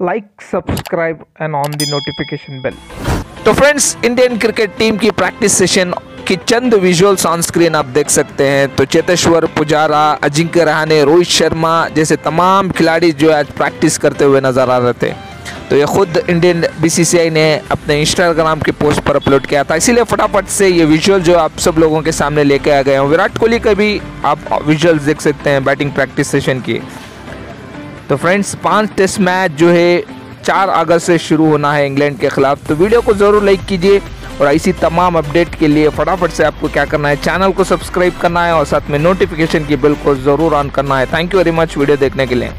like, subscribe and on the notification bell. तो friends Indian cricket team की practice session की चंद visuals on screen आप देख सकते हैं। तो चेतेश्वर पुजारा अजिंक्य रहाने रोहित शर्मा जैसे तमाम खिलाड़ी जो आज प्रैक्टिस करते हुए नज़र आ रहे थे। तो ये खुद इंडियन बीसीसीआई ने अपने इंस्टाग्राम के पोस्ट पर अपलोड किया था। इसीलिए फटाफट से ये विजुअल जो आप सब लोगों के सामने लेके आ गए हैं। विराट कोहली का भी आप विजुअल्स देख सकते हैं बैटिंग प्रैक्टिस सेशन की। तो फ्रेंड्स पाँच टेस्ट मैच जो है, चार अगस्त से शुरू होना है इंग्लैंड के खिलाफ। तो वीडियो को ज़रूर लाइक कीजिए और ऐसी तमाम अपडेट के लिए फटाफट से आपको क्या करना है चैनल को सब्सक्राइब करना है और साथ में नोटिफिकेशन की बिल को ज़रूर ऑन करना है। Thank you very much video देखने के लिए।